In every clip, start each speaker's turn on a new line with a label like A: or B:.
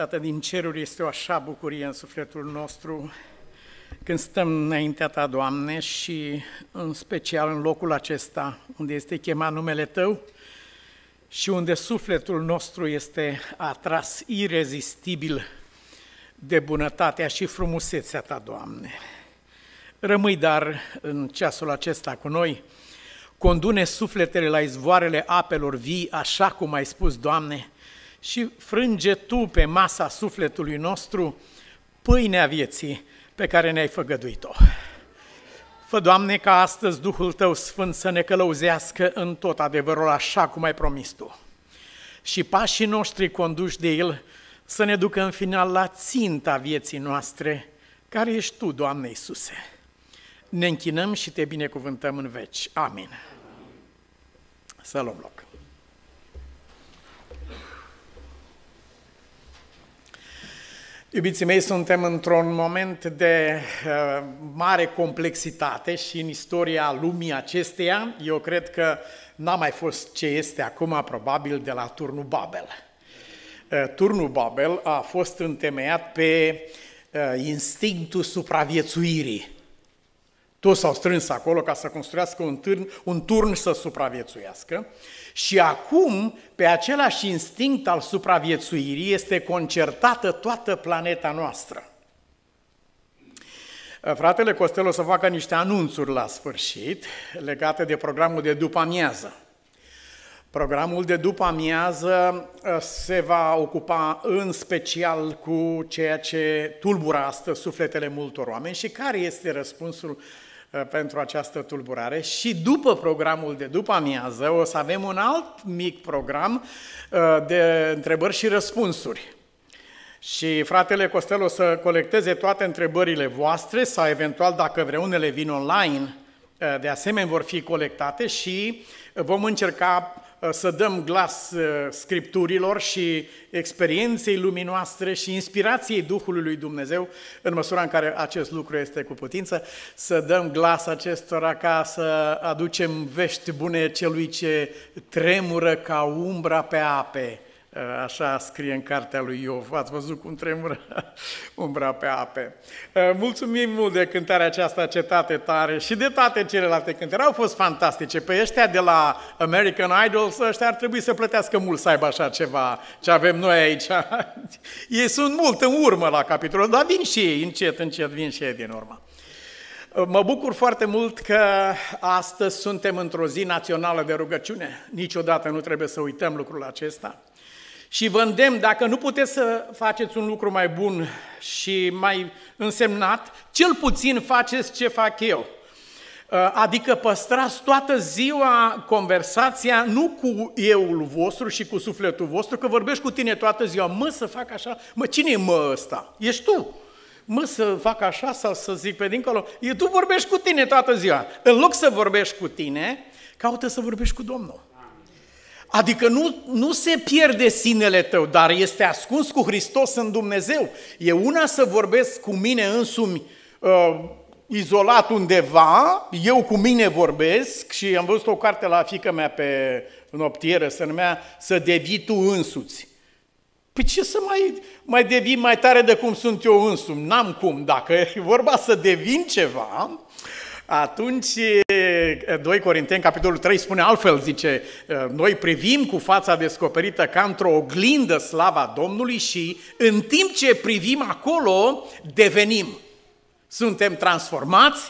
A: Tată din ceruri, este o așa bucurie în sufletul nostru când stăm înaintea Ta, Doamne, și în special în locul acesta, unde este chemat numele Tău și unde sufletul nostru este atras irezistibil de bunătatea și frumusețea Ta, Doamne. Rămâi dar în ceasul acesta cu noi, condune sufletele la izvoarele apelor vii, așa cum ai spus, Doamne, și frânge Tu pe masa sufletului nostru pâinea vieții pe care ne-ai făgăduit-o. Fă, Doamne, ca astăzi Duhul Tău Sfânt să ne călăuzească în tot adevărul așa cum ai promis Tu. Și pașii noștri conduși de El să ne ducă în final la ținta vieții noastre, care ești Tu, Doamne Iisuse. Ne închinăm și Te binecuvântăm în veci. Amin. Să luăm loc. Iubiții mei, suntem într-un moment de uh, mare complexitate și în istoria lumii acesteia, eu cred că n-a mai fost ce este acum, probabil, de la turnul Babel. Uh, turnul Babel a fost întemeiat pe uh, instinctul supraviețuirii. Toți s-au strâns acolo ca să construiască un turn, un turn să supraviețuiască. Și acum, pe același instinct al supraviețuirii, este concertată toată planeta noastră. Fratele Costel o să facă niște anunțuri la sfârșit legate de programul de după amiază. Programul de după amiază uh, se va ocupa în special cu ceea ce tulbură astăzi sufletele multor oameni și care este răspunsul Uh, pentru această tulburare și după programul de după amiază o să avem un alt mic program uh, de întrebări și răspunsuri. Și fratele Costel o să colecteze toate întrebările voastre sau eventual dacă vreunele vin online, uh, de asemenea vor fi colectate și vom încerca Uh, să dăm glas uh, scripturilor și experienței lumii noastre și inspirației Duhului lui Dumnezeu, în măsura în care acest lucru este cu putință, să dăm glas acestora ca să aducem vești bune celui ce tremură ca umbra pe ape. Uh, așa scrie în cartea lui Iov. Ați văzut cum tremură umbra pe ape. Uh, mulțumim mult de cântarea aceasta, cetate tare, și de toate celelalte cântări. Au fost fantastice. Pe ăștia de la American Idol, ăștia ar trebui să plătească mult să aibă așa ceva ce avem noi aici. ei sunt mult în urmă la capitolul, dar vin și ei, încet, încet, vin și ei din urmă. Uh, mă bucur foarte mult că astăzi suntem într-o zi națională de rugăciune. Niciodată nu trebuie să uităm lucrul acesta. Și vă îndemn, dacă nu puteți să faceți un lucru mai bun și mai însemnat, cel puțin faceți ce fac eu. Uh, adică păstrați toată ziua conversația, nu cu euul vostru și cu sufletul vostru, că vorbești cu tine toată ziua, mă să fac așa, mă cine e mă ăsta? Ești tu. Mă să fac așa sau să zic pe dincolo, e tu vorbești cu tine toată ziua. În loc să vorbești cu tine, caută să vorbești cu Domnul. Adică nu, nu se pierde sinele tău, dar este ascuns cu Hristos în Dumnezeu. E una să vorbesc cu mine însumi uh, izolat undeva, eu cu mine vorbesc și am văzut o carte la fică mea pe noptieră, se numea Să devii tu însuți. Păi ce să mai, mai devii mai tare de cum sunt eu însumi? N-am cum. Dacă e vorba să devin ceva, atunci 2 Corinteni, capitolul 3, spune altfel, zice, noi privim cu fața descoperită ca într-o oglindă slava Domnului și în timp ce privim acolo, devenim. Suntem transformați,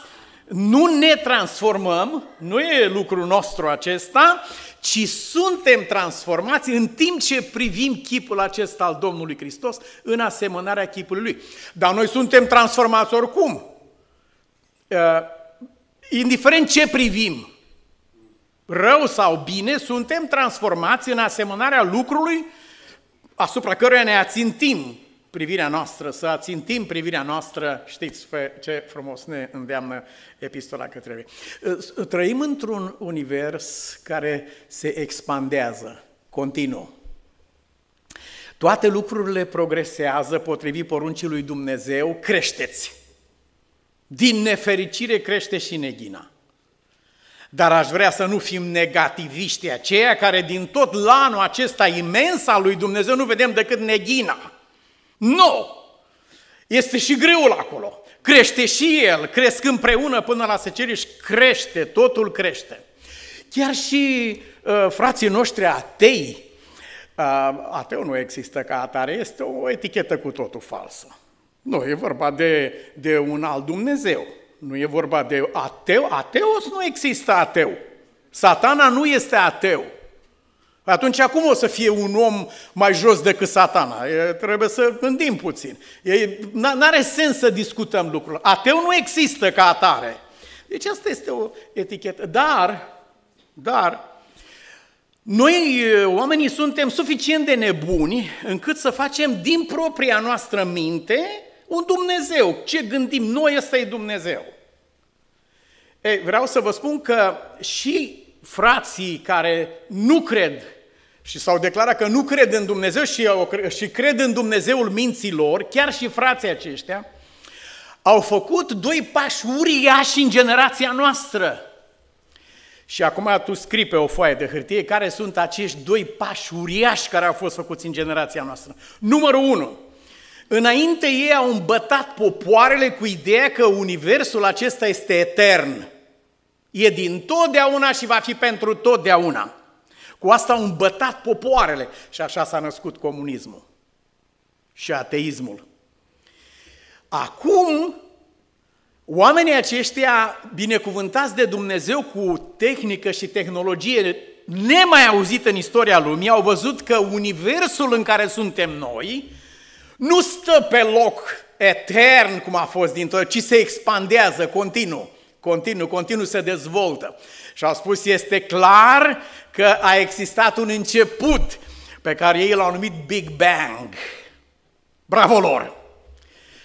A: nu ne transformăm, nu e lucrul nostru acesta, ci suntem transformați în timp ce privim chipul acesta al Domnului Hristos în asemănarea chipului Lui. Dar noi suntem transformați oricum indiferent ce privim, rău sau bine, suntem transformați în asemănarea lucrului asupra căruia ne ațintim privirea noastră, să ațintim privirea noastră, știți ce frumos ne îndeamnă epistola către Trăim într-un univers care se expandează continuu. Toate lucrurile progresează potrivit poruncii lui Dumnezeu, creșteți. Din nefericire crește și neghina. Dar aș vrea să nu fim negativiști aceia care din tot lanul acesta imens al lui Dumnezeu nu vedem decât neghina. Nu! Este și greul acolo. Crește și el, cresc împreună până la secere și crește, totul crește. Chiar și uh, frații noștri atei, uh, ateu nu există ca atare, este o etichetă cu totul falsă. Nu, e vorba de, de un alt Dumnezeu. Nu e vorba de ateu. Ateos nu există ateu. Satana nu este ateu. Atunci acum o să fie un om mai jos decât satana? E, trebuie să gândim puțin. Nu are sens să discutăm lucrurile. Ateu nu există ca atare. Deci asta este o etichetă. Dar, dar, noi, oamenii, suntem suficient de nebuni încât să facem din propria noastră minte un Dumnezeu. Ce gândim noi, ăsta e Dumnezeu. Ei, vreau să vă spun că și frații care nu cred și s-au declarat că nu cred în Dumnezeu și, și cred în Dumnezeul minților, chiar și frații aceștia, au făcut doi pași uriași în generația noastră. Și acum tu scrii pe o foaie de hârtie care sunt acești doi pași uriași care au fost făcuți în generația noastră. Numărul 1. Înainte ei au îmbătat popoarele cu ideea că universul acesta este etern. E din totdeauna și va fi pentru totdeauna. Cu asta au îmbătat popoarele și așa s-a născut comunismul și ateismul. Acum, oamenii aceștia, binecuvântați de Dumnezeu cu tehnică și tehnologie nemai auzită în istoria lumii, au văzut că universul în care suntem noi nu stă pe loc etern, cum a fost dintotdeauna, ci se expandează continuu, continuu, continuu se dezvoltă. Și au spus, este clar că a existat un început pe care ei l-au numit Big Bang. Bravo lor!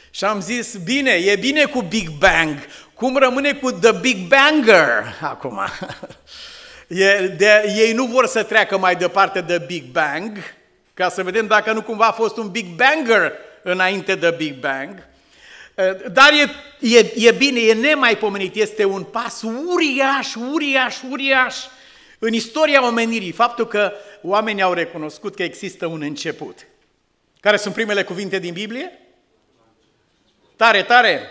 A: Și am zis, bine, e bine cu Big Bang, cum rămâne cu The Big Banger acum? E, de, ei nu vor să treacă mai departe de Big Bang, ca să vedem dacă nu cumva a fost un Big Banger înainte de Big Bang. Dar e, e, e bine, e nemaipomenit, este un pas uriaș, uriaș, uriaș în istoria omenirii, faptul că oamenii au recunoscut că există un început. Care sunt primele cuvinte din Biblie? Tare, tare!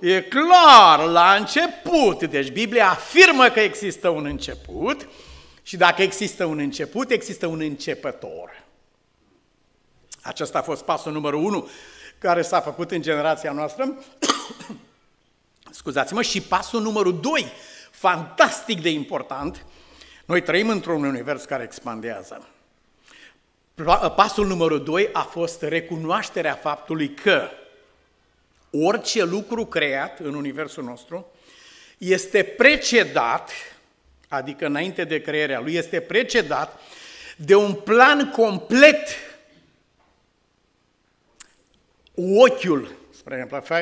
A: E clar, la început. Deci Biblia afirmă că există un început și dacă există un început, există un începător. Acesta a fost pasul numărul unu care s-a făcut în generația noastră. Scuzați-mă, și pasul numărul doi, fantastic de important, noi trăim într-un univers care expandează. Pasul numărul 2 a fost recunoașterea faptului că orice lucru creat în universul nostru este precedat, adică înainte de crearea lui, este precedat de un plan complet. Ochiul Spre exemplu,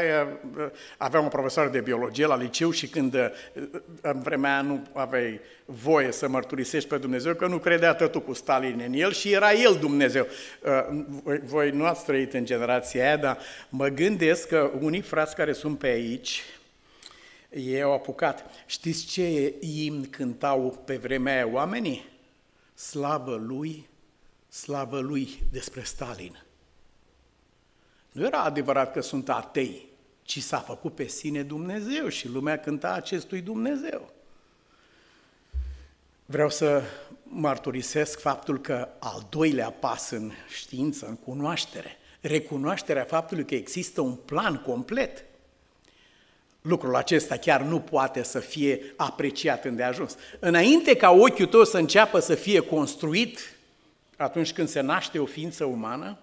A: aveam o profesoară de biologie la liceu și când în vremea aia nu aveai voie să mărturisești pe Dumnezeu, că nu credea tătul cu Stalin în el și era el Dumnezeu. Voi, voi nu ați trăit în generația aia, dar mă gândesc că unii frați care sunt pe aici, ei au apucat. Știți ce imn cântau pe vremea aia oamenii? Slavă lui, slavă lui despre Stalin. Nu era adevărat că sunt atei, ci s-a făcut pe sine Dumnezeu și lumea cânta acestui Dumnezeu. Vreau să mărturisesc faptul că al doilea pas în știință, în cunoaștere, recunoașterea faptului că există un plan complet. Lucrul acesta chiar nu poate să fie apreciat îndeajuns. Înainte ca ochiul tău să înceapă să fie construit, atunci când se naște o ființă umană,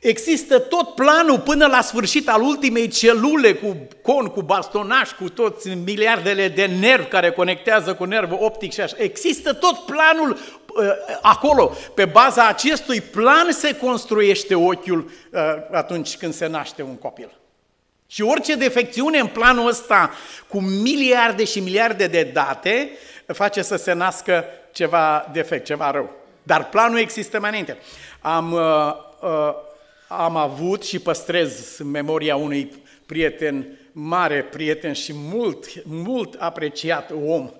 A: Există tot planul până la sfârșit al ultimei celule cu con, cu bastonaș, cu toți miliardele de nervi care conectează cu nervul optic și așa. Există tot planul uh, acolo. Pe baza acestui plan se construiește ochiul uh, atunci când se naște un copil. Și orice defecțiune în planul ăsta cu miliarde și miliarde de date face să se nască ceva defect, ceva rău. Dar planul există mai înainte. Am uh, uh, am avut și păstrez memoria unui prieten, mare prieten și mult, mult apreciat om,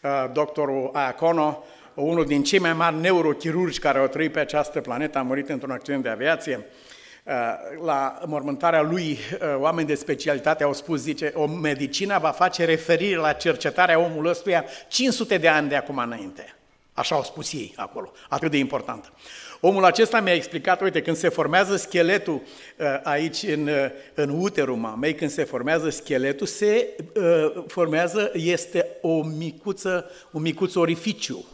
A: uh, doctorul Iacono, unul din cei mai mari neurochirurgi care au trăit pe această planetă, a murit într-un accident de aviație. La mormântarea lui, oameni de specialitate au spus, zice, o medicina va face referire la cercetarea omului ăstuia 500 de ani de acum înainte. Așa au spus ei acolo, atât de important. Omul acesta mi-a explicat, uite, când se formează scheletul uh, aici în, uh, în uterul mamei, când se formează scheletul, se uh, formează, este o micuță, un micuț orificiu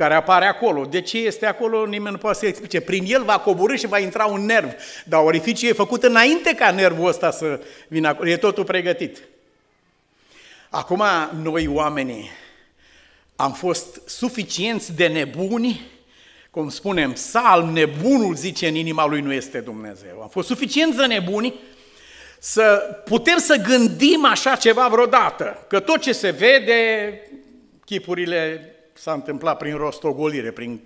A: care apare acolo. De ce este acolo, nimeni nu poate să explice. Prin el va coborâ și va intra un nerv, dar orificiul e făcut înainte ca nervul ăsta să vină acolo. E totul pregătit. Acum, noi oamenii am fost suficienți de nebuni cum spunem, salm, nebunul zice în inima lui nu este Dumnezeu. Am fost suficient de nebuni să putem să gândim așa ceva vreodată, că tot ce se vede, chipurile s-a întâmplat prin rostogolire, prin,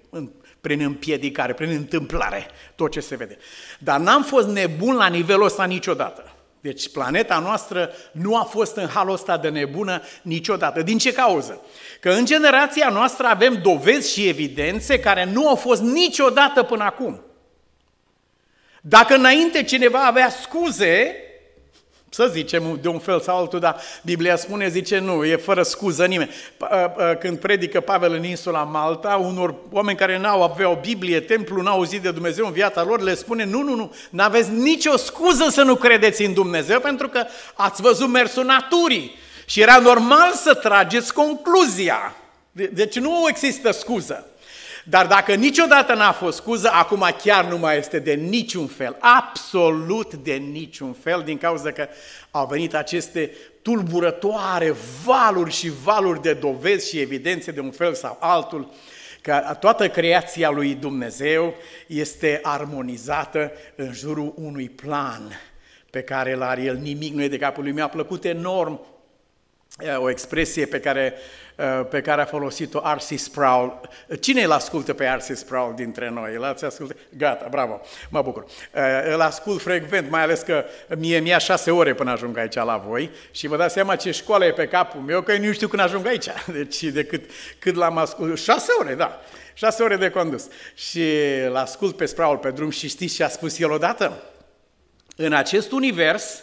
A: prin împiedicare, prin întâmplare, tot ce se vede. Dar n-am fost nebun la nivelul ăsta niciodată. Deci planeta noastră nu a fost în halul ăsta de nebună niciodată. Din ce cauză? Că în generația noastră avem dovezi și evidențe care nu au fost niciodată până acum. Dacă înainte cineva avea scuze, să zicem de un fel sau altul, dar Biblia spune, zice, nu, e fără scuză nimeni. Când predică Pavel în insula Malta, unor oameni care n-au aveau Biblie, templu, n-au auzit de Dumnezeu în viața lor, le spune, nu, nu, nu, n-aveți nicio scuză să nu credeți în Dumnezeu, pentru că ați văzut mersul naturii. Și era normal să trageți concluzia. Deci nu există scuză. Dar dacă niciodată n-a fost scuză, acum chiar nu mai este de niciun fel, absolut de niciun fel, din cauza că au venit aceste tulburătoare valuri și valuri de dovezi și evidențe de un fel sau altul, că toată creația lui Dumnezeu este armonizată în jurul unui plan pe care îl are el, nimic nu e de capul lui. Mi-a plăcut enorm o expresie pe care, pe care a folosit-o R.C. Sproul. Cine îl ascultă pe R.C. Sproul dintre noi? Îl ați ascultat? Gata, bravo, mă bucur. Îl ascult frecvent, mai ales că mie mi-a șase ore până ajung aici la voi și vă dați seama ce școală e pe capul meu, că nu știu când ajung aici. Deci de cât, cât l-am ascultat. Șase ore, da. Șase ore de condus. Și îl ascult pe Sproul pe drum și știți ce a spus el odată? În acest univers,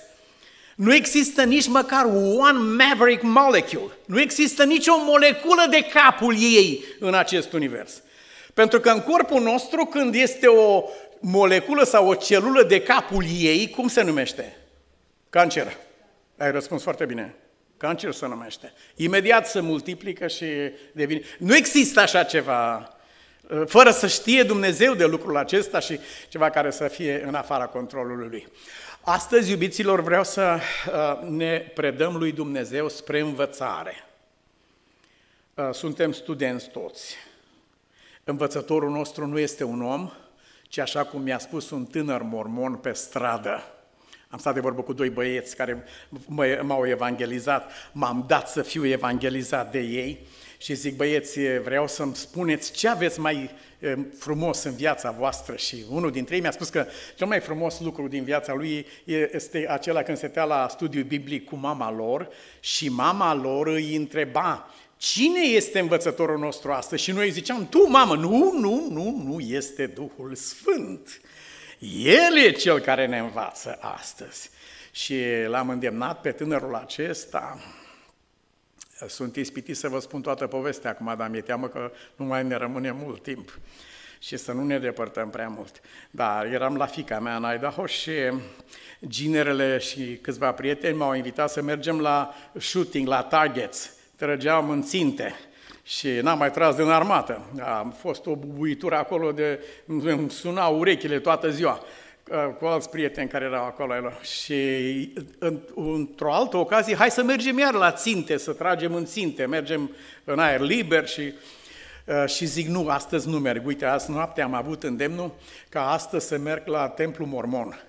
A: nu există nici măcar one maverick molecule. Nu există nicio moleculă de capul ei în acest univers. Pentru că în corpul nostru, când este o moleculă sau o celulă de capul ei, cum se numește? Cancer. Ai răspuns foarte bine. Cancer se numește. Imediat se multiplică și devine... Nu există așa ceva fără să știe Dumnezeu de lucrul acesta și ceva care să fie în afara controlului lui. Astăzi, iubiților, vreau să uh, ne predăm lui Dumnezeu spre învățare. Uh, suntem studenți toți. Învățătorul nostru nu este un om, ci așa cum mi-a spus un tânăr mormon pe stradă. Am stat de vorbă cu doi băieți care m-au evangelizat, m-am dat să fiu evangelizat de ei și zic, băieți, vreau să-mi spuneți ce aveți mai frumos în viața voastră și unul dintre ei mi-a spus că cel mai frumos lucru din viața lui este acela când se tea la studiu biblic cu mama lor și mama lor îi întreba cine este învățătorul nostru astăzi? Și noi ziceam, tu, mamă, nu, nu, nu, nu este Duhul Sfânt. El e cel care ne învață astăzi. Și l-am îndemnat pe tânărul acesta, sunt ispitit să vă spun toată povestea acum, dar mi-e teamă că nu mai ne rămâne mult timp și să nu ne depărtăm prea mult. Da, eram la fica mea în Idaho și ginerele și câțiva prieteni m-au invitat să mergem la shooting, la targets. Trăgeam în ținte și n-am mai tras din armată. A fost o bubuitură acolo de... îmi sunau urechile toată ziua. Uh, cu alți prieteni care erau acolo. Și într-o altă ocazie, hai să mergem iar la ținte, să tragem în ținte, mergem în aer liber și, uh, și zic, nu, astăzi nu merg. Uite, azi noapte am avut îndemnul ca astăzi să merg la templu mormon.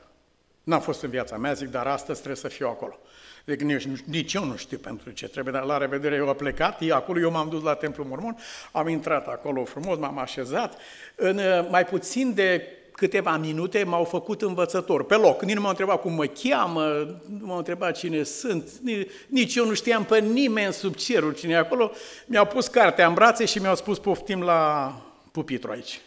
A: N-am fost în viața mea, zic, dar astăzi trebuie să fiu acolo. Deci nici, nici eu nu știu pentru ce trebuie, dar la revedere eu am plecat, acolo eu m-am dus la Templu Mormon, am intrat acolo frumos, m-am așezat, în uh, mai puțin de câteva minute m-au făcut învățător, pe loc. Nici nu m-au întrebat cum mă cheamă, nu m-au întrebat cine sunt, nici eu nu știam pe nimeni sub cerul cine e acolo. Mi-au pus cartea în brațe și mi-au spus poftim la pupitru aici.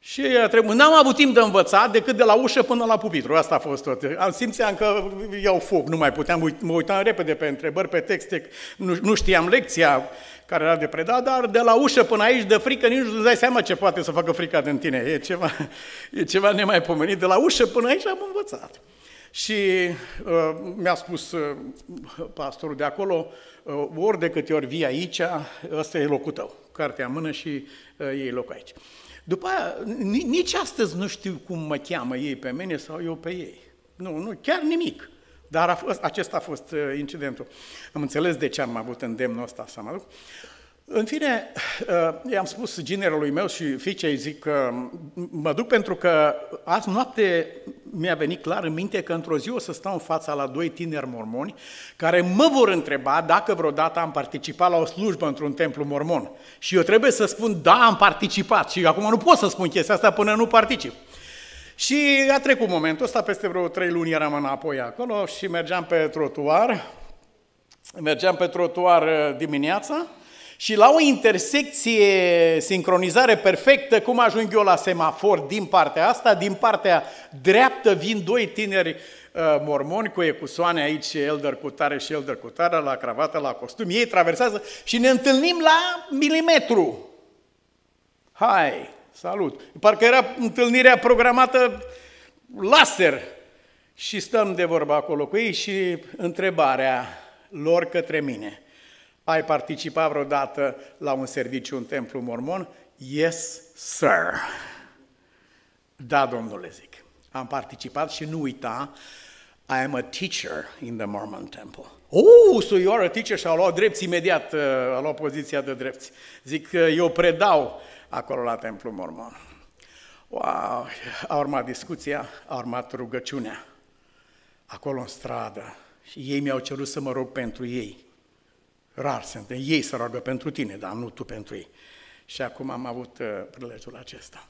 A: Și trebuie, n-am avut timp de învățat decât de la ușă până la pupitru. Asta a fost tot. Am simțeam că iau foc, nu mai puteam, mă uitam repede pe întrebări, pe texte, nu, nu știam lecția care era de predat, dar de la ușă până aici, de frică, nici nu dai seama ce poate să facă frica din tine. E ceva, e ceva nemaipomenit. De la ușă până aici am învățat. Și uh, mi-a spus uh, pastorul de acolo, uh, ori de câte ori vii aici, ăsta e locul tău. Cartea în mână și uh, iei loc aici. După aia, nici astăzi nu știu cum mă cheamă ei pe mine sau eu pe ei. Nu, nu, chiar nimic. Dar a fost, acesta a fost uh, incidentul. Am înțeles de ce am avut îndemnul ăsta să mă duc. În fine, uh, i-am spus ginerului meu și fiicei, zic că mă duc pentru că azi noapte mi-a venit clar în minte că într-o zi o să stau în fața la doi tineri mormoni care mă vor întreba dacă vreodată am participat la o slujbă într-un templu mormon. Și eu trebuie să spun, da, am participat și acum nu pot să spun chestia asta până nu particip. Și a trecut momentul ăsta, peste vreo trei luni eram înapoi acolo și mergeam pe trotuar, mergeam pe trotuar uh, dimineața și la o intersecție, sincronizare perfectă, cum ajung eu la semafor din partea asta, din partea dreaptă vin doi tineri uh, mormoni cu ecusoane aici, elder cu tare și elder cu tare, la cravată, la costum. Ei traversează și ne întâlnim la milimetru. Hai, salut! Parcă era întâlnirea programată laser. Și stăm de vorba acolo cu ei și întrebarea lor către mine – ai participat vreodată la un serviciu în templu mormon? Yes, sir. Da, domnule, zic. Am participat și nu uita, I am a teacher in the Mormon temple. Oh, so you are a teacher și a luat drept imediat, uh, a luat poziția de drept. Zic că eu predau acolo la templu mormon. Wow, a urmat discuția, a urmat rugăciunea acolo în stradă și ei mi-au cerut să mă rog pentru ei. Rar sunt. Ei să roagă pentru tine, dar nu tu pentru ei. Și acum am avut uh, prilejul acesta.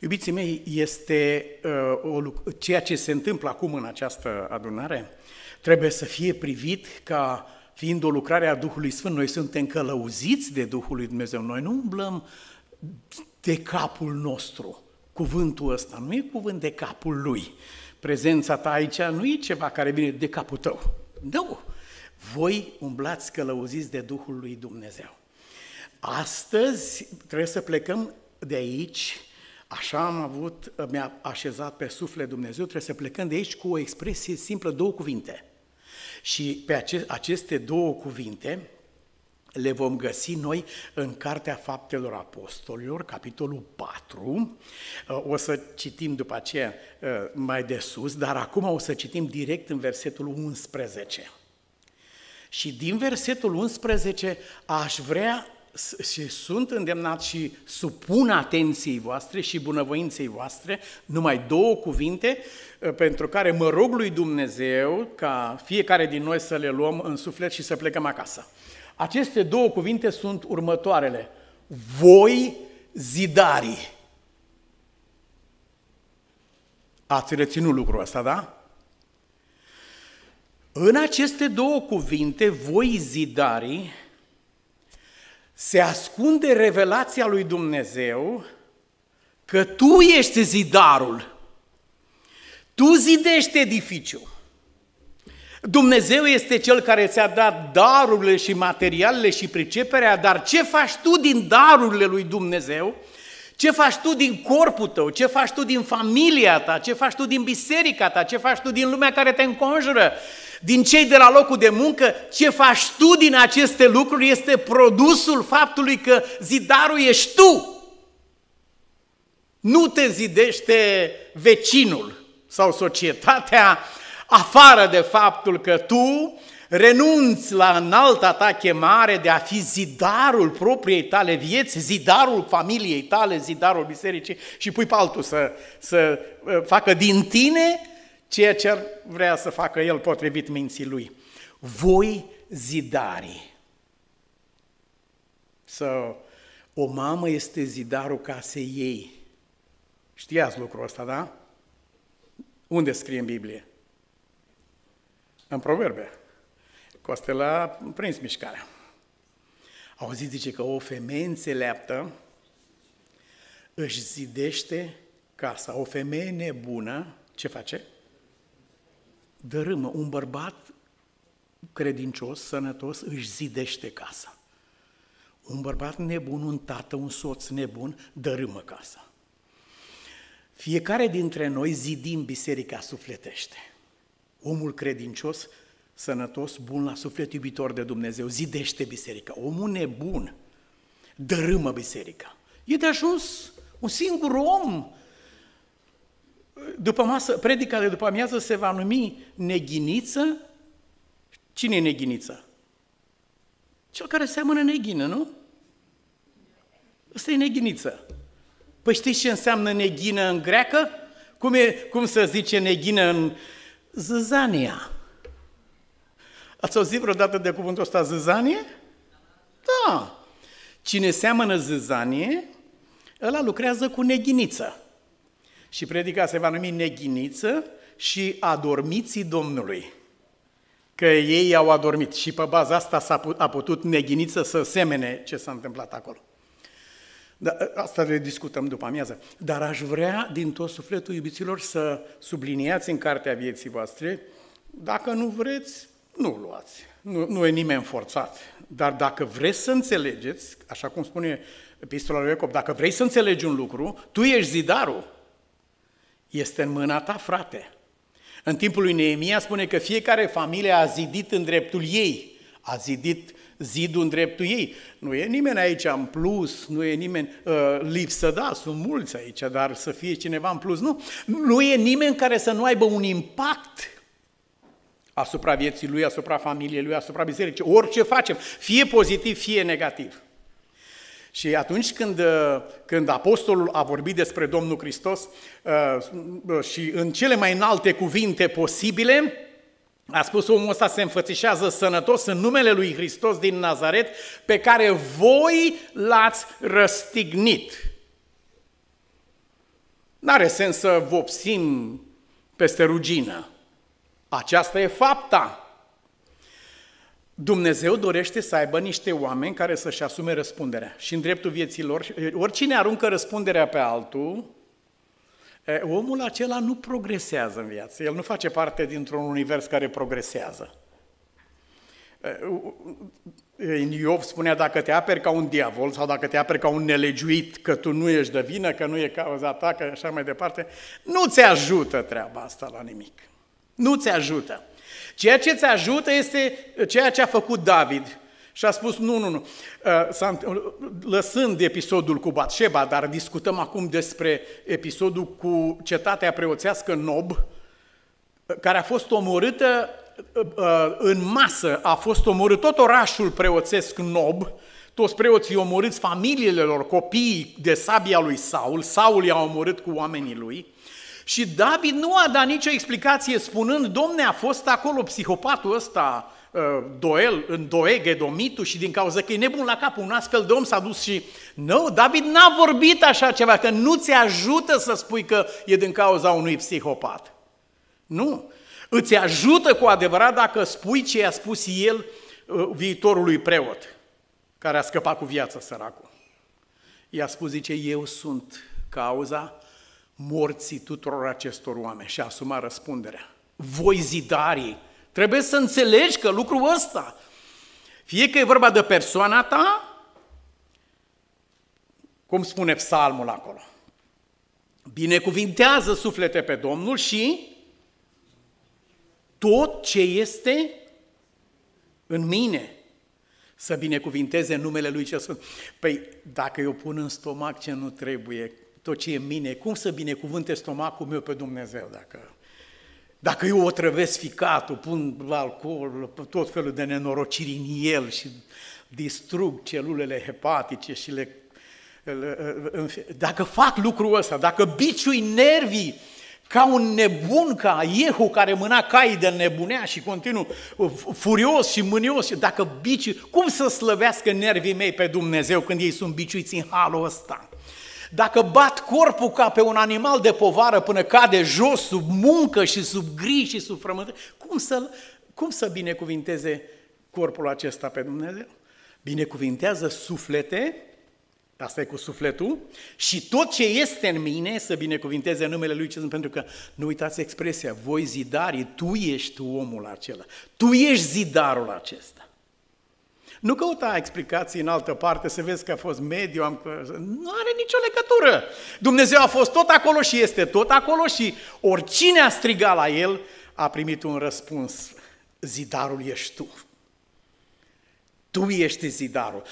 A: Iubiții mei, este uh, o, ceea ce se întâmplă acum în această adunare, trebuie să fie privit ca fiind o lucrare a Duhului Sfânt. Noi suntem călăuziți de Duhul lui Dumnezeu. Noi nu umblăm de capul nostru. Cuvântul ăsta nu e cuvânt de capul lui. Prezența ta aici nu e ceva care vine de capul tău. Nu. Voi umblați călăuziți de Duhul lui Dumnezeu. Astăzi trebuie să plecăm de aici, așa am avut, mi-a așezat pe suflet Dumnezeu, trebuie să plecăm de aici cu o expresie simplă, două cuvinte. Și pe aceste două cuvinte le vom găsi noi în Cartea Faptelor Apostolilor, capitolul 4. O să citim după aceea uh, mai de sus, dar acum o să citim direct în versetul 11. Și din versetul 11 aș vrea și sunt îndemnat și supun atenției voastre și bunăvoinței voastre numai două cuvinte uh, pentru care mă rog lui Dumnezeu ca fiecare din noi să le luăm în suflet și să plecăm acasă. Aceste două cuvinte sunt următoarele. Voi zidarii. Ați reținut lucrul ăsta, da? În aceste două cuvinte, voi zidarii, se ascunde revelația lui Dumnezeu că tu ești zidarul. Tu zidești edificiul. Dumnezeu este Cel care ți-a dat darurile și materialele și priceperea, dar ce faci tu din darurile lui Dumnezeu? Ce faci tu din corpul tău? Ce faci tu din familia ta? Ce faci tu din biserica ta? Ce faci tu din lumea care te înconjură? din cei de la locul de muncă, ce faci tu din aceste lucruri este produsul faptului că zidarul ești tu. Nu te zidește vecinul sau societatea afară de faptul că tu renunți la înalta ta chemare de a fi zidarul propriei tale vieți, zidarul familiei tale, zidarul bisericii și pui pe altul să, să uh, facă din tine ceea ce ar vrea să facă el potrivit minții lui. Voi zidarii. Să o mamă este zidarul casei ei. Știați lucrul ăsta, da? Unde scrie în Biblie? În proverbe. Costela a prins mișcarea. Auziți, zice că o femeie înțeleaptă își zidește casa. O femeie nebună, ce face? Dărâmă. Un bărbat credincios, sănătos, își zidește casa. Un bărbat nebun, un tată, un soț nebun, dărâmă casa. Fiecare dintre noi zidim biserica sufletește. Omul credincios, sănătos, bun la suflet, iubitor de Dumnezeu, zidește biserica. Omul nebun dărâmă biserica. E de ajuns un singur om. După masă, predica de după amiază se va numi neghiniță. Cine e neghiniță? Cel care seamănă neghină, nu? Ăsta e neghiniță. Păi știți ce înseamnă neghină în greacă? Cum, e, cum să zice neghină în zâzania? Ați auzit vreodată de cuvântul ăsta zâzanie? Da. Cine seamănă zâzanie, ăla lucrează cu neghiniță. Și predica se va numi neghiniță și adormiții Domnului. Că ei au adormit și pe baza asta s-a put, a putut neghiniță să semene ce s-a întâmplat acolo. Da, asta le discutăm după amiază. Dar aș vrea din tot sufletul iubiților să subliniați în cartea vieții voastre, dacă nu vreți, nu luați. Nu, nu e nimeni forțat. Dar dacă vreți să înțelegeți, așa cum spune epistola lui Iacob, dacă vrei să înțelegi un lucru, tu ești zidarul. Este în mâna ta, frate. În timpul lui Neemia spune că fiecare familie a zidit în dreptul ei, a zidit zidul în dreptul ei. Nu e nimeni aici în plus, nu e nimeni uh, lipsă, da, sunt mulți aici, dar să fie cineva în plus, nu. Nu e nimeni care să nu aibă un impact asupra vieții lui, asupra familiei lui, asupra bisericii, orice facem, fie pozitiv, fie negativ. Și atunci când, uh, când apostolul a vorbit despre Domnul Hristos uh, și în cele mai înalte cuvinte posibile, a spus omul ăsta se înfățișează sănătos în numele lui Hristos din Nazaret, pe care voi l-ați răstignit. N-are sens să vopsim peste rugină. Aceasta e fapta. Dumnezeu dorește să aibă niște oameni care să-și asume răspunderea. Și în dreptul vieții lor, oricine aruncă răspunderea pe altul, omul acela nu progresează în viață. El nu face parte dintr-un univers care progresează. În Iov spunea, dacă te aperi ca un diavol sau dacă te aperi ca un nelegiuit, că tu nu ești de vină, că nu e cauza ta, că așa mai departe, nu ți ajută treaba asta la nimic. Nu ți ajută. Ceea ce ți ajută este ceea ce a făcut David. Și a spus, nu, nu, nu, uh, lăsând episodul cu Batșeba, dar discutăm acum despre episodul cu cetatea preoțească Nob, care a fost omorâtă uh, în masă, a fost omorât tot orașul preoțesc Nob, toți preoții omorâți familiile lor, copiii de sabia lui Saul, Saul i-a omorât cu oamenii lui, și David nu a dat nicio explicație spunând, domne, a fost acolo psihopatul ăsta, uh, Doel, în Doeg, Edomitul și din cauza că e nebun la cap, un astfel de om s-a dus și... Nu, David n-a vorbit așa ceva, că nu ți ajută să spui că e din cauza unui psihopat. Nu. Îți ajută cu adevărat dacă spui ce i-a spus el uh, viitorului preot, care a scăpat cu viața săracul. I-a spus, zice, eu sunt cauza morții tuturor acestor oameni și a asumat răspunderea. Voi zidarii, trebuie să înțelegi că lucrul ăsta, fie că e vorba de persoana ta, cum spune psalmul acolo, binecuvintează suflete pe Domnul și tot ce este în mine să binecuvinteze numele Lui cel Sfânt. Păi, dacă eu pun în stomac ce nu trebuie, tot ce e în mine, cum să binecuvânte stomacul meu pe Dumnezeu dacă, dacă eu o trăvesc ficatul, pun alcool, tot felul de nenorociri în el și distrug celulele hepatice și le, dacă fac lucrul ăsta, dacă biciui nervii ca un nebun, ca Iehu care mâna cai de nebunea și continuu furios și mânios, dacă bici, cum să slăvească nervii mei pe Dumnezeu când ei sunt biciuiți în halul ăsta? Dacă bat corpul ca pe un animal de povară până cade jos sub muncă și sub griji și sub frământări, cum să, cum să binecuvinteze corpul acesta pe Dumnezeu? Binecuvintează suflete Asta e cu sufletul. Și tot ce este în mine să binecuvinteze numele Lui ce sunt, pentru că nu uitați expresia, voi zidarii, tu ești omul acela. Tu ești zidarul acesta. Nu căuta explicații în altă parte, să vezi că a fost mediu, am... nu are nicio legătură. Dumnezeu a fost tot acolo și este tot acolo și oricine a strigat la el a primit un răspuns. Zidarul ești tu. Tu ești zidarul.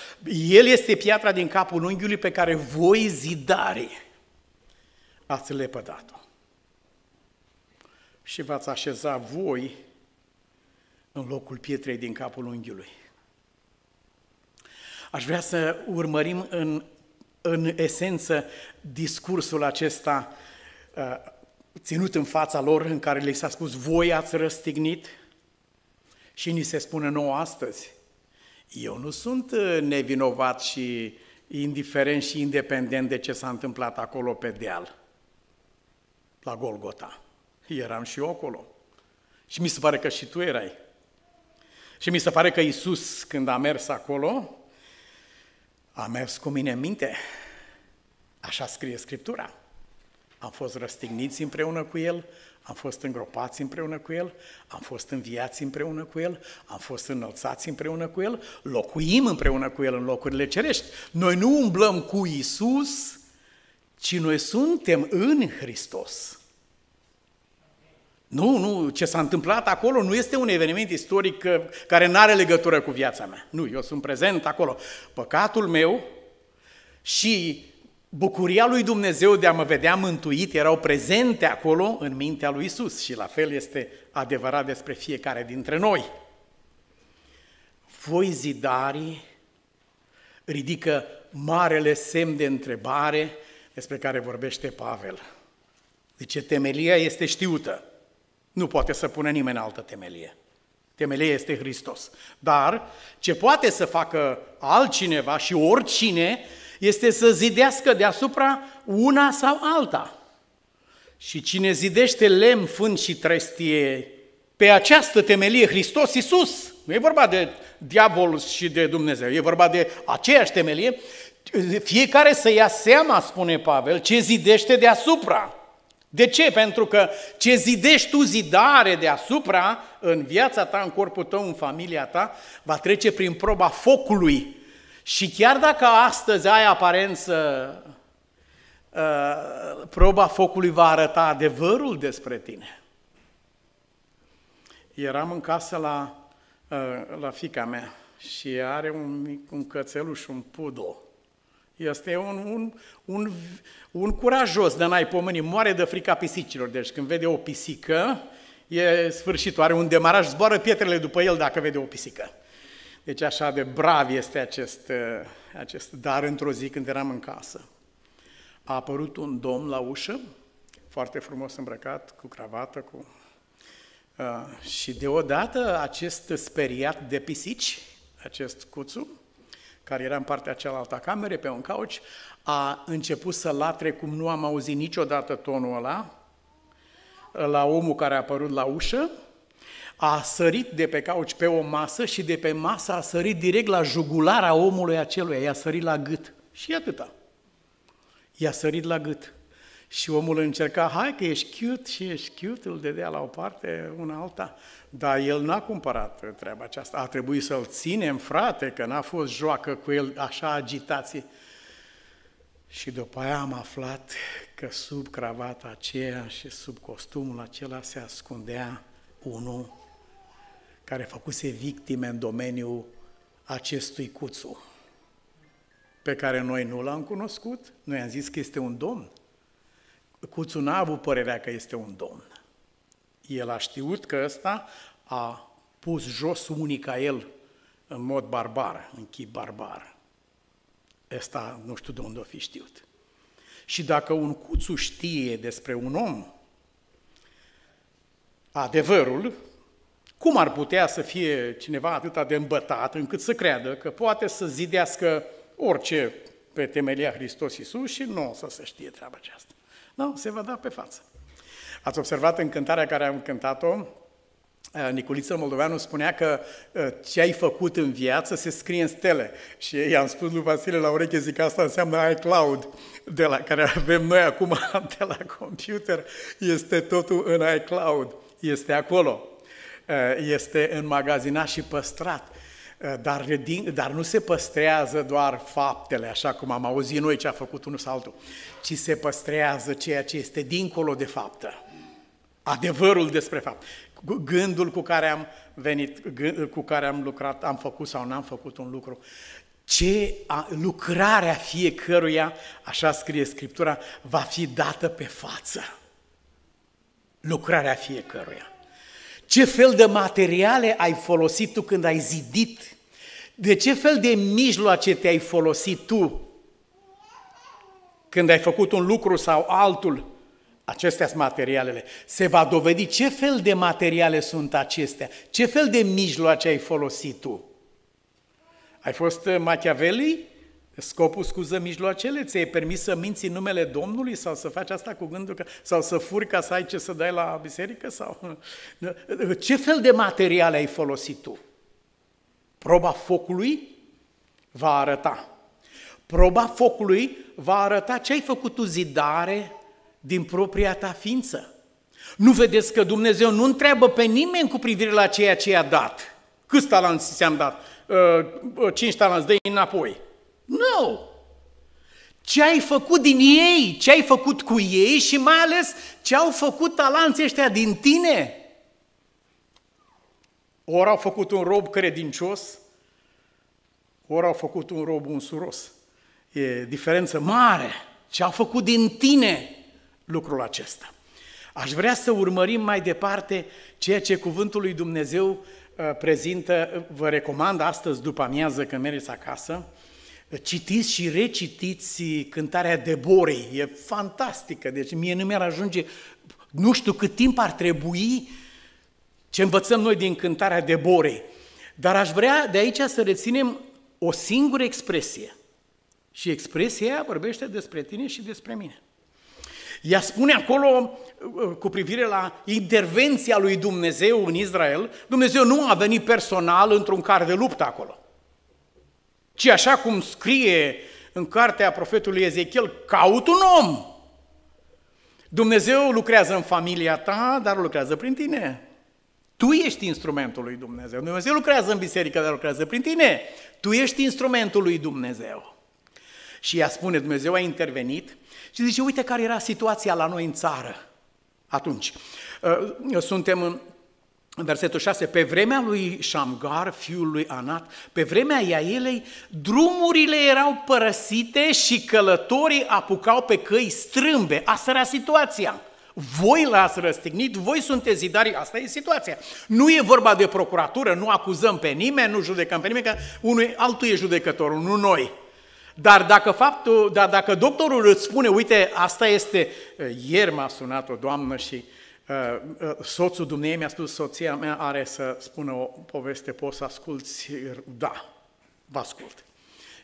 A: El este piatra din capul unghiului pe care voi zidare ați lepădat-o. Și v-ați așeza voi în locul pietrei din capul unghiului. Aș vrea să urmărim în, în esență discursul acesta uh, ținut în fața lor, în care le s-a spus, voi ați răstignit și ni se spune nouă astăzi, eu nu sunt uh, nevinovat și indiferent și independent de ce s-a întâmplat acolo pe deal, la Golgota. Eram și eu acolo. Și mi se pare că și tu erai. Și mi se pare că Isus, când a mers acolo, a mers cu mine în minte. Așa scrie Scriptura. Am fost răstigniți împreună cu El, am fost îngropați împreună cu El, am fost înviați împreună cu El, am fost înălțați împreună cu El, locuim împreună cu El în locurile cerești. Noi nu umblăm cu Isus, ci noi suntem în Hristos. Nu, nu, ce s-a întâmplat acolo nu este un eveniment istoric uh, care nu are legătură cu viața mea. Nu, eu sunt prezent acolo. Păcatul meu și bucuria lui Dumnezeu de a mă vedea mântuit erau prezente acolo în mintea lui Isus și la fel este adevărat despre fiecare dintre noi. Voi zidarii ridică marele semn de întrebare despre care vorbește Pavel. Zice, temelia este știută. Nu poate să pună nimeni altă temelie. Temelia este Hristos. Dar ce poate să facă altcineva și oricine este să zidească deasupra una sau alta. Și cine zidește lemn, fân și trestie pe această temelie, Hristos Iisus, nu e vorba de diavol și de Dumnezeu, e vorba de aceeași temelie, fiecare să ia seama, spune Pavel, ce zidește deasupra. De ce? Pentru că ce zidești tu zidare deasupra, în viața ta, în corpul tău, în familia ta, va trece prin proba focului și chiar dacă astăzi ai aparență, uh, proba focului va arăta adevărul despre tine. Eram în casă la, uh, la fica mea și are un, mic, un cățeluș, un pudo. Este un, un, un, un curajos de n-ai pomeni, moare de frica pisicilor. Deci când vede o pisică, e sfârșitul, are un demaraj, zboară pietrele după el dacă vede o pisică. Deci așa de brav este acest, uh, acest dar într-o zi când eram în casă. A apărut un domn la ușă, foarte frumos îmbrăcat, cu cravată, cu... Uh, și deodată acest speriat de pisici, acest cuțu, care era în partea cealaltă a camerei, pe un cauci, a început să latre cum nu am auzit niciodată tonul ăla, la omul care a apărut la ușă, a sărit de pe cauci pe o masă și de pe masă a sărit direct la jugulara omului acelui, i-a sărit la gât. Și atâta. I-a sărit la gât. Și omul încerca, hai că ești cute și ești cute, îl dădea la o parte, una alta. Dar el n-a cumpărat treaba aceasta. A trebuit să-l ținem, frate, că n-a fost joacă cu el așa agitație. Și după aia am aflat că sub cravata aceea și sub costumul acela se ascundea unul care făcuse victime în domeniul acestui cuțu, pe care noi nu l-am cunoscut, noi am zis că este un domn. Cuțul n-a avut părerea că este un domn. El a știut că ăsta a pus jos unii ca el în mod barbar, în chip barbar. Ăsta nu știu de unde o fi știut. Și dacă un cuțu știe despre un om adevărul, cum ar putea să fie cineva atât de îmbătat încât să creadă că poate să zidească orice pe temelia Hristos Iisus și nu o să se știe treaba aceasta. Nu, se va da pe față. Ați observat în cântarea care am cântat-o, Nicoliță Moldoveanu spunea că ce ai făcut în viață se scrie în stele. Și i-am spus lui Vasile la ureche, zic că asta înseamnă iCloud, de la care avem noi acum de la computer, este totul în iCloud, este acolo, este înmagazinat și păstrat. Dar, dar nu se păstrează doar faptele, așa cum am auzit noi ce a făcut unul sau altul, ci se păstrează ceea ce este dincolo de faptă. Adevărul despre fapt gândul cu care am venit, gând, cu care am lucrat, am făcut sau n-am făcut un lucru. Ce a, lucrarea fiecăruia, așa scrie Scriptura, va fi dată pe față. Lucrarea fiecăruia. Ce fel de materiale ai folosit tu când ai zidit? De ce fel de mijloace te-ai folosit tu când ai făcut un lucru sau altul? Acestea sunt materialele. Se va dovedi ce fel de materiale sunt acestea, ce fel de mijloace ai folosit tu. Ai fost uh, Machiavelli? Scopul scuză mijloacele, ți-ai permis să minți în numele Domnului sau să faci asta cu gândul că, sau să furi ca să ai ce să dai la biserică? Sau... Ce fel de materiale ai folosit tu? Proba focului va arăta. Proba focului va arăta ce ai făcut tu zidare, din propria ta ființă. Nu vedeți că Dumnezeu nu întreabă pe nimeni cu privire la ceea ce i-a dat. Câți talanți ți-am dat? Uh, uh, cinci talanți, dă înapoi. Nu! No. Ce ai făcut din ei, ce ai făcut cu ei și mai ales ce au făcut talanții ăștia din tine. Ori au făcut un rob credincios, ori au făcut un rob unsuros. E diferență mare. Ce au făcut din tine lucrul acesta. Aș vrea să urmărim mai departe ceea ce Cuvântul lui Dumnezeu uh, prezintă, vă recomand astăzi după amiază când mergeți acasă, citiți și recitiți cântarea Deborei, e fantastică, deci mie nu mi-ar ajunge, nu știu cât timp ar trebui ce învățăm noi din cântarea Deborei, dar aș vrea de aici să reținem o singură expresie și expresia aia vorbește despre tine și despre mine. Ea spune acolo uh, cu privire la intervenția lui Dumnezeu în Israel, Dumnezeu nu a venit personal într-un car de luptă acolo. Ci așa cum scrie în cartea profetului Ezechiel, caut un om. Dumnezeu lucrează în familia ta, dar lucrează prin tine. Tu ești instrumentul lui Dumnezeu. Dumnezeu lucrează în biserică, dar lucrează prin tine. Tu ești instrumentul lui Dumnezeu. Și ea spune, Dumnezeu a intervenit și zice, uite care era situația la noi în țară atunci. Uh, suntem în versetul 6, pe vremea lui Shamgar, fiul lui Anat, pe vremea Iaelei, drumurile erau părăsite și călătorii apucau pe căi strâmbe. Asta era situația. Voi l-ați răstignit, voi sunteți zidari, asta e situația. Nu e vorba de procuratură, nu acuzăm pe nimeni, nu judecăm pe nimeni, că unul, altul e judecătorul, nu noi. Dar dacă, faptul, dar dacă doctorul îți spune, uite, asta este, uh, ieri m-a sunat o doamnă și uh, uh, soțul dumnei mi-a spus, soția mea are să spună o poveste, poți să asculți? Da, vă ascult.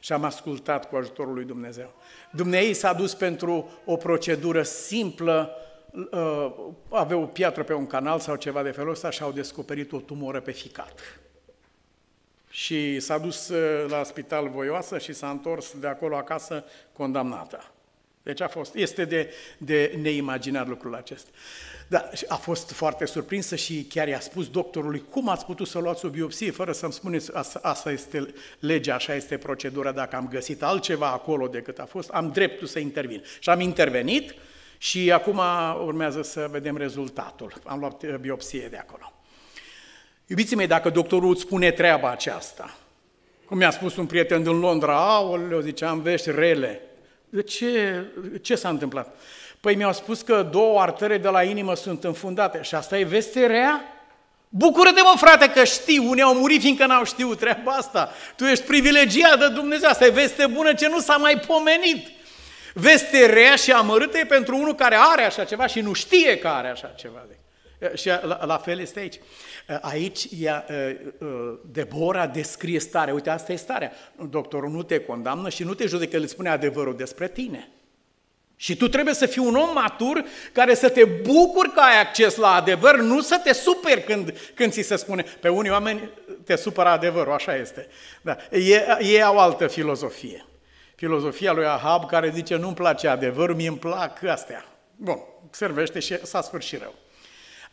A: Și am ascultat cu ajutorul lui Dumnezeu. Dumnezeu s-a dus pentru o procedură simplă, uh, avea o piatră pe un canal sau ceva de felul ăsta și au descoperit o tumoră pe ficat și s-a dus uh, la spital voioasă și s-a întors de acolo acasă condamnată. Deci a fost, este de, de neimaginat lucrul acesta. Da, a fost foarte surprinsă și chiar i-a spus doctorului, cum ați putut să luați o biopsie fără să-mi spuneți, asta, asta este legea, așa este procedura, dacă am găsit altceva acolo decât a fost, am dreptul să intervin. Și am intervenit și acum urmează să vedem rezultatul. Am luat uh, biopsie de acolo. Iubiții mei, dacă doctorul îți spune treaba aceasta, cum mi-a spus un prieten din Londra, aoleu, zice, am vești rele. De ce, ce s-a întâmplat? Păi mi-au spus că două artere de la inimă sunt înfundate și asta e veste rea? Bucură-te, mă, frate, că știi, unii au murit fiindcă n-au știut treaba asta. Tu ești privilegiat de Dumnezeu, asta e veste bună ce nu s-a mai pomenit. Veste rea și amărâtă e pentru unul care are așa ceva și nu știe că are așa ceva. Și la, la fel este aici. Aici ea, Debora descrie starea. Uite, asta e starea. Doctorul nu te condamnă și nu te judecă, îl spune adevărul despre tine. Și tu trebuie să fii un om matur care să te bucuri că ai acces la adevăr, nu să te superi când, când ți se spune. Pe unii oameni te supără adevărul, așa este. Da. Ei, ei au altă filozofie. Filozofia lui Ahab care zice nu-mi place adevărul, mie îmi plac astea. Bun, servește și s-a sfârșit rău.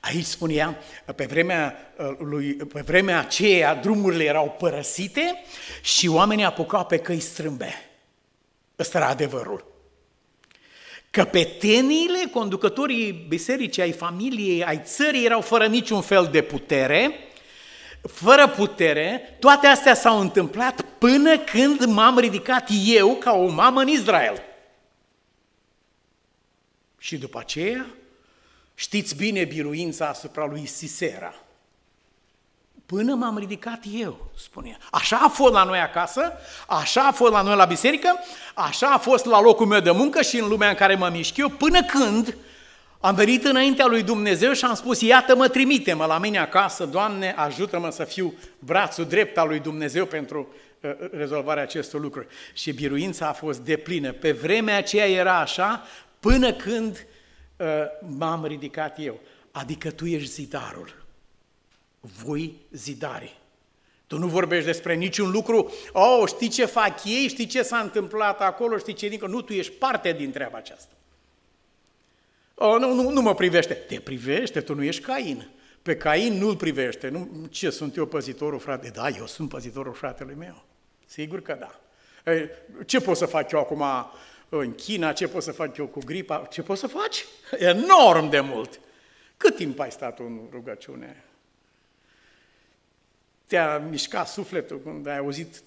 A: Aici spunea, pe vremea, lui, pe vremea aceea drumurile erau părăsite și oamenii apucau pe căi strâmbe. Ăsta era adevărul. Căpeteniile, conducătorii bisericii, ai familiei, ai țării erau fără niciun fel de putere, fără putere, toate astea s-au întâmplat până când m-am ridicat eu ca o mamă în Israel. Și după aceea, știți bine biruința asupra lui Sisera până m-am ridicat eu, spunea. Așa a fost la noi acasă, așa a fost la noi la biserică, așa a fost la locul meu de muncă și în lumea în care mă mișc eu, până când am venit înaintea lui Dumnezeu și am spus, iată-mă, trimite-mă la mine acasă, Doamne, ajută-mă să fiu brațul drept al lui Dumnezeu pentru uh, rezolvarea acestor lucruri. Și biruința a fost deplină. Pe vremea aceea era așa, până când uh, m-am ridicat eu. Adică tu ești zidarul voi zidare. Tu nu vorbești despre niciun lucru, oh, știi ce fac ei, știi ce s-a întâmplat acolo, știi ce nică. Nu, tu ești parte din treaba aceasta. Oh, nu, nu, nu mă privește. Te privește, tu nu ești Cain. Pe Cain nu-l privește. Nu, ce, sunt eu păzitorul frate? Da, eu sunt păzitorul fratelui meu. Sigur că da. Ce pot să fac eu acum în China? Ce pot să fac eu cu gripa? Ce pot să faci? Enorm de mult. Cât timp ai stat în rugăciune? te-a mișcat sufletul când ai auzit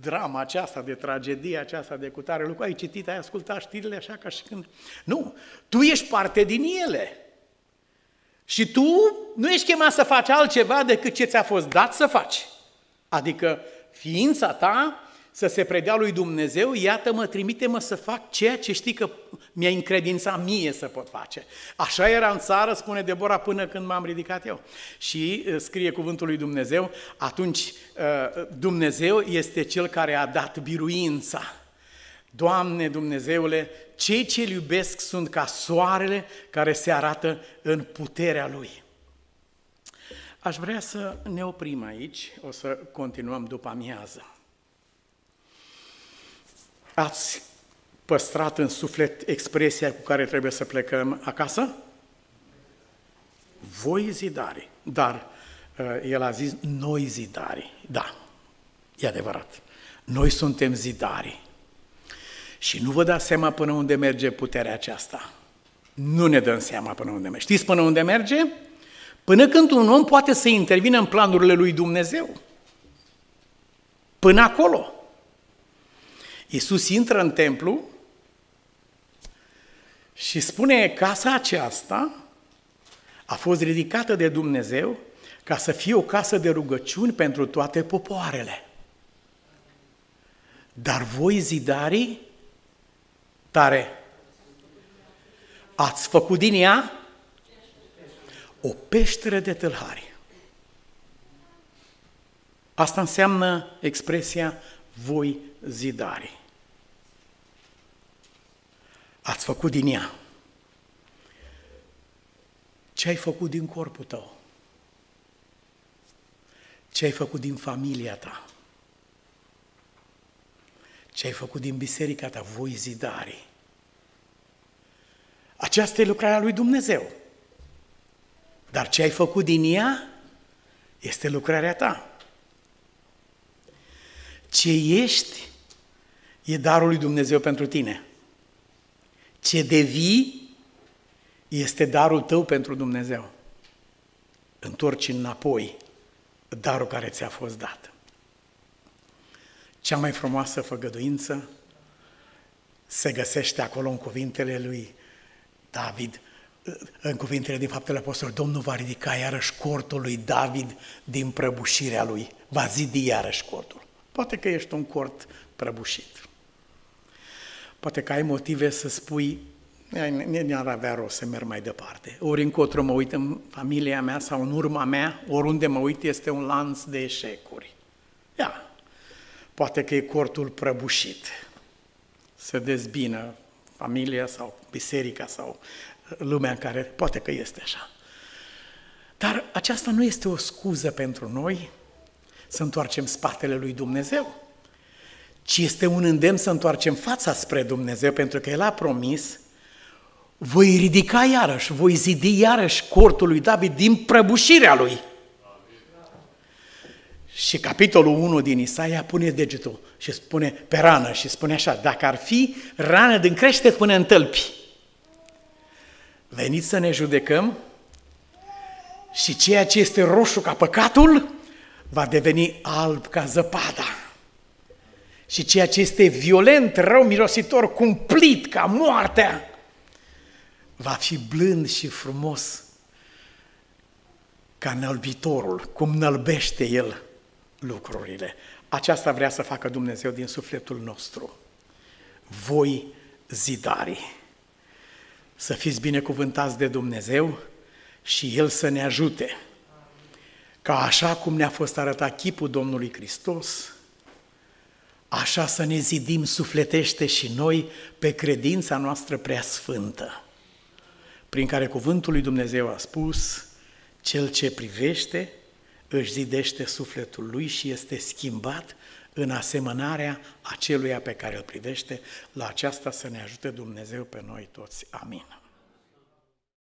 A: drama aceasta, de tragedie aceasta, de cutare lucru, ai citit, ai ascultat știrile așa ca și când... Nu, tu ești parte din ele. Și tu nu ești chemat să faci altceva decât ce ți-a fost dat să faci. Adică ființa ta să se predea lui Dumnezeu, iată-mă, trimite-mă să fac ceea ce știi că mi-a încredințat mie să pot face. Așa era în țară, spune Debora, până când m-am ridicat eu. Și uh, scrie cuvântul lui Dumnezeu, atunci uh, Dumnezeu este Cel care a dat biruința. Doamne Dumnezeule, cei ce îl iubesc sunt ca soarele care se arată în puterea Lui. Aș vrea să ne oprim aici, o să continuăm după amiază. Ați păstrat în suflet expresia cu care trebuie să plecăm acasă? Voi zidare, dar uh, el a zis noi zidare. Da, e adevărat. Noi suntem zidari. Și nu vă dați seama până unde merge puterea aceasta. Nu ne dăm seama până unde merge. Știți până unde merge? Până când un om poate să intervină în planurile lui Dumnezeu. Până acolo. Iisus intră în templu și spune casa aceasta a fost ridicată de Dumnezeu ca să fie o casă de rugăciuni pentru toate popoarele. Dar voi, zidarii, tare, ați făcut din ea o peșteră de tâlhari. Asta înseamnă expresia voi zidare. Ați făcut din ea. Ce ai făcut din corpul tău? Ce ai făcut din familia ta? Ce ai făcut din biserica ta? Voi zidare. Aceasta e lucrarea lui Dumnezeu. Dar ce ai făcut din ea este lucrarea ta. Ce ești e darul lui Dumnezeu pentru tine. Ce devii este darul tău pentru Dumnezeu. Întorci înapoi darul care ți-a fost dat. Cea mai frumoasă făgăduință se găsește acolo în cuvintele lui David, în cuvintele din faptele apostol, Domnul va ridica iarăși cortul lui David din prăbușirea lui, va zidi iarăși cortul. Poate că ești un cort prăbușit. Poate că ai motive să spui, n-ar avea rost să merg mai departe. Ori încotro mă uit în familia mea sau în urma mea, oriunde mă uit este un lanț de eșecuri. Ia, poate că e cortul prăbușit, se dezbină familia sau biserica sau lumea în care poate că este așa. Dar aceasta nu este o scuză pentru noi să întoarcem spatele lui Dumnezeu, ci este un îndemn să întoarcem fața spre Dumnezeu, pentru că El a promis, voi ridica iarăși, voi zidi iarăși cortul lui David din prăbușirea lui. Și capitolul 1 din Isaia pune degetul și spune pe rană și spune așa, dacă ar fi rană din crește până în tălpi, veniți să ne judecăm și ceea ce este roșu ca păcatul va deveni alb ca zăpada. Și ceea ce este violent, rău, mirositor, cumplit ca moartea, va fi blând și frumos ca nălbitorul, cum nălbește el lucrurile. Aceasta vrea să facă Dumnezeu din sufletul nostru. Voi zidari. Să fiți binecuvântați de Dumnezeu și El să ne ajute ca așa cum ne-a fost arătat chipul Domnului Hristos, așa să ne zidim sufletește și noi pe credința noastră prea sfântă, prin care cuvântul lui Dumnezeu a spus, cel ce privește își zidește sufletul lui și este schimbat în asemănarea aceluia pe care îl privește. La aceasta să ne ajute Dumnezeu pe noi toți. Amin.